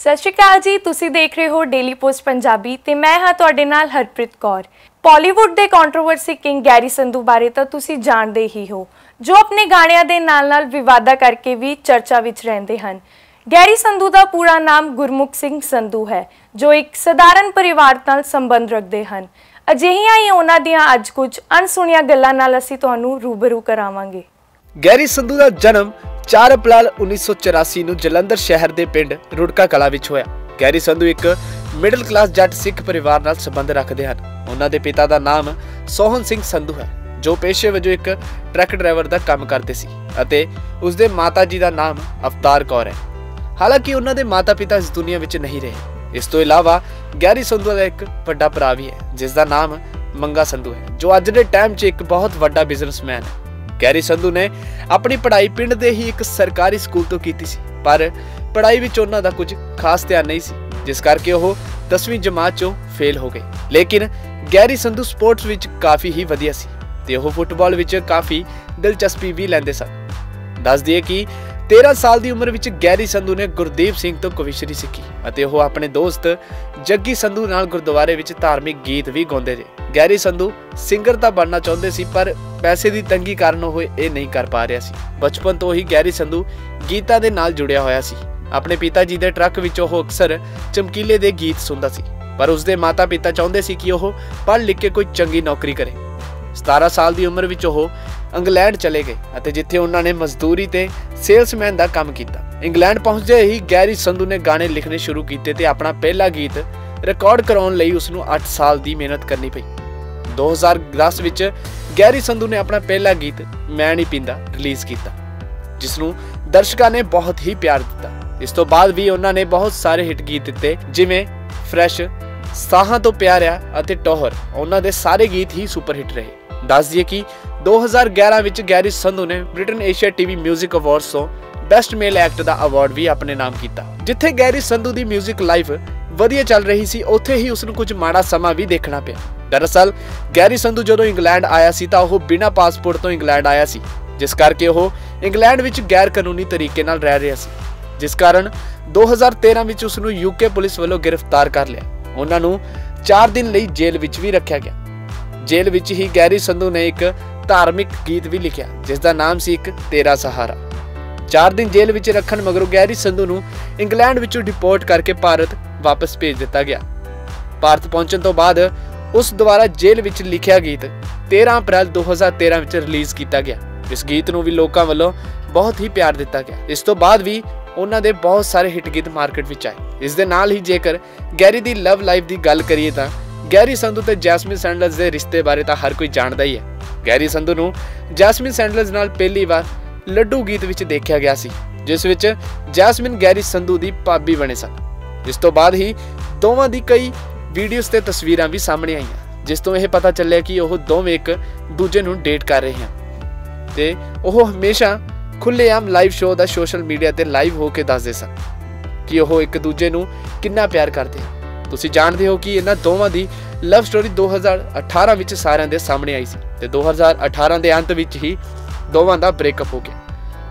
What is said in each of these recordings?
ਸਤਿ ਸ਼੍ਰੀ ਅਕਾਲ ਜੀ, ਤੁਸੀਂ ਦੇਖ ਰਹੇ ਹੋ ਡੇਲੀ ਪੋਸਟ ਪੰਜਾਬੀ ਤੇ ਮੈਂ ਹਾਂ ਤੁਹਾਡੇ ਨਾਲ ਹਰਪ੍ਰੀਤ ਕੌਰ। ਪਾਲੀਵੁੱਡ ਦੇ ਕੰਟਰੋਵਰਸੀ ਕਿੰਗ ਗੈਰੀ ਸੰਧੂ ਬਾਰੇ ਤਾਂ ਤੁਸੀਂ ਜਾਣਦੇ ਹੀ ਹੋ, ਜੋ ਆਪਣੇ ਗਾਣਿਆਂ ਦੇ ਨਾਲ-ਨਾਲ ਵਿਵਾਦਾ ਕਰਕੇ ਵੀ ਚਰਚਾ ਵਿੱਚ ਰਹਿੰਦੇ ਹਨ। ਗੈਰੀ ਸੰਧੂ ਦਾ ਪੂਰਾ ਨਾਮ ਗੁਰਮੁਖ ਸਿੰਘ ਸੰਧੂ ਹੈ, ਜੋ ਇੱਕ ਸਧਾਰਨ ਪਰਿਵਾਰ ਨਾਲ ਸੰਬੰਧ ਰੱਖਦੇ ਹਨ। ਅਜਿਹੀਆਂ ਹੀ ਉਹਨਾਂ ਦੀਆਂ ਅੱਜ ਕੁਝ ਅਣਸੁਣੀਆਂ ਗੱਲਾਂ ਨਾਲ ਅਸੀਂ ਤੁਹਾਨੂੰ ਰੂਬਰੂ ਕਰਾਵਾਂਗੇ। ਗੈਰੀ ਸੰਧੂ ਦਾ ਜਨਮ 4 ਅਪ੍ਰੈਲ 1984 ਨੂੰ ਜਲੰਧਰ ਸ਼ਹਿਰ ਦੇ ਪਿੰਡ ਰੁੜਕਾ ਕਲਾ ਵਿੱਚ ਹੋਇਆ। ਗੈਰੀ ਸੰਧੂ ਇੱਕ ਮਿਡਲ ਕਲਾਸ ਜੱਟ ਸਿੱਖ ਪਰਿਵਾਰ ਨਾਲ ਸੰਬੰਧ ਰੱਖਦੇ ਹਨ। ਉਹਨਾਂ ਦੇ ਪਿਤਾ ਦਾ ਨਾਮ ਸੋਹਨ ਸਿੰਘ ਸੰਧੂ ਹੈ, ਜੋ ਪੇਸ਼ੇ ਵਜੋਂ ਇੱਕ ਟਰੱਕ ਡਰਾਈਵਰ ਦਾ ਕੰਮ ਕਰਦੇ ਸੀ ਅਤੇ ਉਸ ਦੇ ਮਾਤਾ ਜੀ ਦਾ ਨਾਮ ਅਵਤਾਰ ਕੌਰ ਹੈ। ਹਾਲਾਂਕਿ ਉਹਨਾਂ ਦੇ ਮਾਤਾ-ਪਿਤਾ ਇਸ ਦੁਨੀਆ ਵਿੱਚ ਨਹੀਂ ਰਹੇ। ਇਸ ਤੋਂ ਇਲਾਵਾ ਗੈਰੀ ਸੰਧੂ ਦਾ ਇੱਕ ਵੱਡਾ ਭਰਾ ਵੀ ਹੈ, ਜਿਸ ਦਾ ਨਾਮ ਮੰਗਾ ਸੰਧੂ ਹੈ, ਜੋ ਅੱਜ ਦੇ ਟਾਈਮ 'ਚ ਇੱਕ ਬਹੁਤ ਵੱਡਾ ਬਿਜ਼ਨਸਮੈਨ ਹੈ। ਗੈਰੀ ਸੰਧੂ ਨੇ ਆਪਣੀ ਪੜ੍ਹਾਈ ਪਿੰਡ ਦੇ ਹੀ ਇੱਕ ਸਰਕਾਰੀ ਸਕੂਲ ਤੋਂ ਕੀਤੀ ਸੀ, ਪਰ ਪੜ੍ਹਾਈ ਵਿੱਚ ਉਹਨਾਂ ਦਾ ਕੁਝ ਖਾਸ ਧਿਆਨ ਨਹੀਂ ਸੀ, ਜਿਸ ਕਰਕੇ ਉਹ 10ਵੀਂ ਜਮਾਤ 'ਚੋਂ ਫੇਲ ਹੋ ਗਏ। ਲੇਕਿਨ ਗੈਰੀ ਸੰਧੂ ਸਪੋਰਟਸ ਵਿੱਚ ਕਾਫੀ ਹੀ ਵਧੀਆ ਸੀ ਤੇ ਉਹ ਫੁੱਟਬਾਲ ਵਿੱਚ ਕਾਫੀ ਦਿਲਚਸਪੀ ਵੀ ਲੈਂਦੇ ਸਨ। ਦੱਸ ਦਈਏ ਕਿ 13 ਸਾਲ ਦੀ ਉਮਰ ਵਿੱਚ ਗੈਰੀ ਸੰਧੂ ਨੇ ਗੁਰਦੀਪ ਸਿੰਘ ਤੋਂ ਕਵਿਸ਼ਰੀ ਸਿੱਖੀ ਅਤੇ ਉਹ ਆਪਣੇ ਦੋਸਤ ਜੱਗੀ ਸੰਧੂ ਨਾਲ ਗੁਰਦੁਆਰੇ ਵਿੱਚ ਧਾਰਮਿਕ ਗੀਤ ਵੀ ਗਾਉਂਦੇ ਰਹੇ। ਗੈਰੀ ਸੰਧੂ ਸਿੰਗਰ ਤਾਂ ਬਣਨਾ ਚਾਹੁੰਦੇ ਸੀ, ਪਰ ਪੈਸੇ ਦੀ ਤੰਗੀ ਕਾਰਨ ਉਹ ਇਹ ਨਹੀਂ ਕਰ ਪਾ ਰਿਹਾ ਸੀ। ਬਚਪਨ ਤੋਂ ਹੀ ਗੈਰੀ ਸੰਧੂ ਗੀਤਾਂ ਦੇ ਨਾਲ ਜੁੜਿਆ ਹੋਇਆ ਸੀ। ਆਪਣੇ ਪਿਤਾ ਜੀ ਦੇ ਟਰੱਕ ਵਿੱਚ ਉਹ ਅਕਸਰ ਚਮਕੀਲੇ ਦੇ ਗੀਤ ਸੁਣਦਾ ਸੀ, ਪਰ ਉਸ ਦੇ ਮਾਤਾ-ਪਿਤਾ ਚਾਹੁੰਦੇ ਸੀ ਕਿ ਉਹ ਪੜ੍ਹ ਲਿਖ ਕੇ ਕੋਈ ਚੰਗੀ ਨੌਕਰੀ ਕਰੇ। 17 ਸਾਲ ਦੀ ਉਮਰ ਵਿੱਚ ਉਹ ਇੰਗਲੈਂਡ ਚਲੇ ਗਏ ਅਤੇ ਜਿੱਥੇ ਉਹਨਾਂ ਨੇ ਮਜ਼ਦੂਰੀ ਤੇ ਸੇਲਸਮੈਨ ਦਾ ਕੰਮ ਕੀਤਾ। ਇੰਗਲੈਂਡ ਪਹੁੰਚਦੇ ਹੀ ਗੈਰੀ ਸੰਧੂ ਨੇ ਗਾਣੇ ਲਿਖਣੇ ਸ਼ੁਰੂ ਕੀਤੇ ਤੇ ਆਪਣਾ ਪਹਿਲਾ ਗੀਤ ਰਿਕਾਰਡ ਕਰਾਉਣ ਲਈ ਉਸ ਨੂੰ 8 ਸਾਲ ਦੀ ਮਿਹਨਤ ਕਰਨੀ ਪਈ। 2010 ਵਿੱਚ ਗੈਰੀ ਸੰਧੂ ਨੇ ਆਪਣਾ ਪਹਿਲਾ ਗੀਤ ਮੈਂ ਨਹੀਂ ਪੀਂਦਾ ਰਿਲੀਜ਼ ਕੀਤਾ ਜਿਸ ਨੂੰ ਦਰਸ਼ਕਾਂ ਨੇ ਬਹੁਤ ਹੀ ਪਿਆਰ ਦਿੱਤਾ ਇਸ ਤੋਂ ਬਾਅਦ ਵੀ ਉਹਨਾਂ ਨੇ ਬਹੁਤ ਸਾਰੇ ਹਿੱਟ ਗੀਤ ਦਿੱਤੇ ਜਿਵੇਂ ਫਰੈਸ਼ ਸਾਹਾਂ ਤੋਂ ਪਿਆਰਿਆ ਅਤੇ ਟੋਹਰ ਉਹਨਾਂ ਦੇ ਸਾਰੇ ਗੀਤ ਹੀ ਸੁਪਰ ਹਿੱਟ ਰਹੇ ਦੱਸ ਦਈਏ ਕਿ 2011 ਵਿੱਚ ਗੈਰੀ ਸੰਧੂ ਨੇ ਬ੍ਰਿਟਨ ਏਸ਼ੀਆ ਟੀਵੀ 뮤직 ਅਵਾਰਡਸ ਤੋਂ ਬੈਸਟ ਮੇਲ ਐਕਟ ਦਾ ਅਵਾਰਡ ਵੀ ਆਪਣੇ ਨਾਮ ਕੀਤਾ ਜਿੱਥੇ ਗੈਰੀ ਸੰਧੂ ਦੀ 뮤직 ਲਾਈਫ ਵਧੀਆ ਚੱਲ ਰਹੀ ਸੀ ਉੱਥੇ ਹੀ ਉਸ ਨੂੰ ਕੁਝ ਮਾੜਾ ਸਮਾਂ ਵੀ ਦੇਖਣਾ ਪਿਆ ਦਰਅਸਲ, ਗੈਰੀ ਸੰਧੂ ਜਦੋਂ ਇੰਗਲੈਂਡ ਆਇਆ ਸੀ ਤਾਂ ਉਹ ਬਿਨਾਂ ਪਾਸਪੋਰਟ ਤੋਂ ਇੰਗਲੈਂਡ ਆਇਆ ਸੀ, ਜਿਸ ਕਰਕੇ ਉਹ ਇੰਗਲੈਂਡ ਵਿੱਚ ਗੈਰ ਕਾਨੂੰਨੀ ਤਰੀਕੇ ਨਾਲ ਰਹਿ ਰਿਹਾ ਸੀ। ਜਿਸ ਕਾਰਨ 2013 ਵਿੱਚ ਉਸ ਨੂੰ ਯੂਕੇ ਪੁਲਿਸ ਵੱਲੋਂ ਗ੍ਰਿਫਤਾਰ ਕਰ ਲਿਆ। ਉਹਨਾਂ ਨੂੰ 4 ਦਿਨ ਲਈ ਜੇਲ੍ਹ ਵਿੱਚ ਵੀ ਰੱਖਿਆ ਗਿਆ। ਜੇਲ੍ਹ ਵਿੱਚ ਹੀ ਗੈਰੀ ਸੰਧੂ ਨੇ ਇੱਕ ਧਾਰਮਿਕ ਗੀਤ ਵੀ ਲਿਖਿਆ ਜਿਸ ਦਾ ਨਾਮ ਸੀ ਇੱਕ ਤੇਰਾ ਸਹਾਰਾ। 4 ਦਿਨ ਜੇਲ੍ਹ ਵਿੱਚ ਰੱਖਣ ਮਗਰੋਂ ਗੈਰੀ ਸੰਧੂ ਨੂੰ ਇੰਗਲੈਂਡ ਵਿੱਚੋਂ ਡਿਪੋਰਟ ਕਰਕੇ ਭਾਰਤ ਵਾਪਸ ਭੇਜ ਦਿੱਤਾ ਗਿਆ। ਭਾਰਤ ਪਹੁੰਚਣ ਤੋਂ ਬਾਅਦ ਉਸ ਦੁਆਰਾ ਜੇਲ੍ਹ ਵਿੱਚ ਲਿਖਿਆ ਗੀਤ 13 ਅਪ੍ਰੈਲ 2013 ਵਿੱਚ ਰਿਲੀਜ਼ ਕੀਤਾ ਗਿਆ। ਇਸ ਗੀਤ ਨੂੰ ਵੀ ਲੋਕਾਂ ਵੱਲੋਂ ਬਹੁਤ ਹੀ ਪਿਆਰ ਦਿੱਤਾ ਗਿਆ। ਇਸ ਤੋਂ ਬਾਅਦ ਵੀ ਉਹਨਾਂ ਦੇ ਬਹੁਤ ਸਾਰੇ ਹਿੱਟ ਗੀਤ ਮਾਰਕੀਟ ਵਿੱਚ ਆਏ। ਇਸ ਦੇ ਨਾਲ ਹੀ ਜੇਕਰ ਗੈਰੀ ਦੀ ਲਵ ਲਾਈਫ ਦੀ ਗੱਲ ਕਰੀਏ ਤਾਂ ਗੈਰੀ ਸੰਧੂ ਤੇ ਜੈਸਮਿਨ ਸੈਂਡਲਸ ਦੇ ਰਿਸ਼ਤੇ ਬਾਰੇ ਤਾਂ ਹਰ ਕੋਈ ਜਾਣਦਾ ਹੀ ਹੈ। ਗੈਰੀ ਸੰਧੂ ਨੂੰ ਜੈਸਮਿਨ ਸੈਂਡਲਸ ਨਾਲ ਪਹਿਲੀ ਵਾਰ ਲੱਡੂ ਗੀਤ ਵਿੱਚ ਦੇਖਿਆ ਗਿਆ ਸੀ, ਜਿਸ ਵਿੱਚ ਜੈਸਮਿਨ ਗੈਰੀ ਸੰਧੂ ਦੀ ਭਾਬੀ ਬਣੇ ਸਨ। ਇਸ ਤੋਂ ਬਾਅਦ ਹੀ ਦੋਵਾਂ ਦੀ ਕਈ ਵੀਡੀਓਜ਼ ਤੇ ਤਸਵੀਰਾਂ ਵੀ ਸਾਹਮਣੇ ਆਈਆਂ, ਜਿਸ ਤੋਂ ਇਹ ਪਤਾ ਚੱਲਿਆ ਕਿ ਉਹ ਦੋਵੇਂ ਇੱਕ ਦੂਜੇ ਨੂੰ ਡੇਟ ਕਰ ਰਹੇ ਹਨ ਤੇ ਉਹ ਹਮੇਸ਼ਾ ਖੁੱਲੇਆਮ ਲਾਈਵ ਸ਼ੋਅ ਦਾ ਸੋਸ਼ਲ ਮੀਡੀਆ ਤੇ ਲਾਈਵ ਹੋ ਕੇ ਦੱਸਦੇ ਸਨ ਕਿ ਉਹ ਇੱਕ ਦੂਜੇ ਨੂੰ ਕਿੰਨਾ ਪਿਆਰ ਕਰਦੇ ਹਨ। ਤੁਸੀਂ ਜਾਣਦੇ ਹੋ ਕਿ ਇਹਨਾਂ ਦੋਵਾਂ ਦੀ ਲਵ ਸਟੋਰੀ 2018 ਵਿੱਚ ਸਾਰਿਆਂ ਦੇ ਸਾਹਮਣੇ ਆਈ ਸੀ ਤੇ 2018 ਦੇ ਅੰਤ ਵਿੱਚ ਹੀ ਦੋਵਾਂ ਦਾ ਬ੍ਰੇਕਅਪ ਹੋ ਗਿਆ,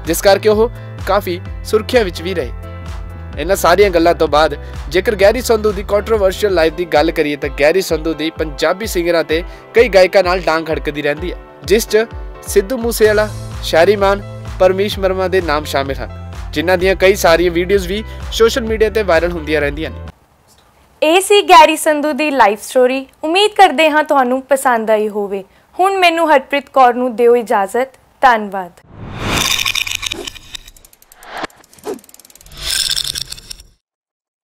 ਜਿਸ ਕਰਕੇ ਉਹ ਕਾਫੀ ਸੁਰਖੀਆਂ ਵਿੱਚ ਵੀ ਰਹੇ। ਇਹਨਾਂ ਸਾਰੀਆਂ ਗੱਲਾਂ ਤੋਂ ਬਾਅਦ, ਜੇਕਰ ਗੈਰੀ ਸੰਧੂ ਦੀ ਕੰਟਰੋਵਰਸ਼ੀਅਲ ਲਾਈਫ ਦੀ ਗੱਲ ਕਰੀਏ ਤਾਂ ਗੈਰੀ ਸੰਧੂ ਦੀ ਪੰਜਾਬੀ ਸਿੰਗਰਾਂ ਤੇ ਕਈ ਗਾਇਕਾਂ ਨਾਲ ਡਾਂਗ ਖੜਕਦੀ ਰਹਿੰਦੀ ਹੈ, ਜਿਸ 'ਚ ਸਿੱਧੂ ਮੂਸੇਵਾਲਾ ਸ਼ਾਰੀ ਮਾਨ ਪਰਮੇਸ਼ ਵਰਮਾ ਦੇ ਨਾਮ ਸ਼ਾਮਿਲ ਹਨ, ਜਿਨ੍ਹਾਂ ਦੀਆਂ ਕਈ ਸਾਰੀਆਂ ਵੀਡੀਓਜ਼ ਵੀ ਸੋਸ਼ਲ ਮੀਡੀਆ ਤੇ ਵਾਇਰਲ ਹੁੰਦੀਆਂ ਰਹਿੰਦੀਆਂ ਨੇ। ਇਹ ਸੀ ਗੈਰੀ ਸੰਧੂ ਦੀ ਲਾਈਫ ਸਟੋਰੀ ਉਮੀਦ ਕਰਦੇ ਹਾਂ ਤੁਹਾਨੂੰ ਪਸੰਦ ਆਈ ਹੋਵੇ। ਹੁਣ ਮੈਨੂੰ ਹਰਪ੍ਰੀਤ ਕੌਰ ਨੂੰ ਦਿਓ ਇਜਾਜ਼ਤ। ਧੰਨਵਾਦ।